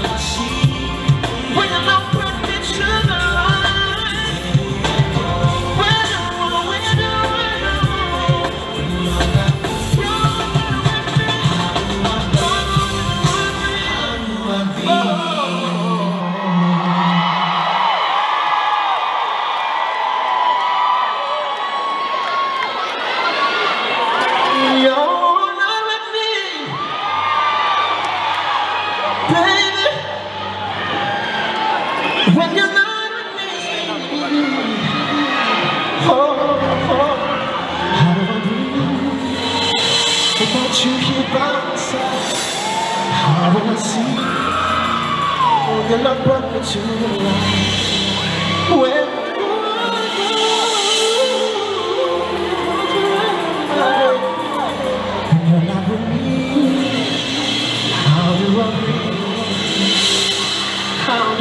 the. when you're not me. Oh, how do I breathe without you here by my side? How do I see when you're not brought me to life?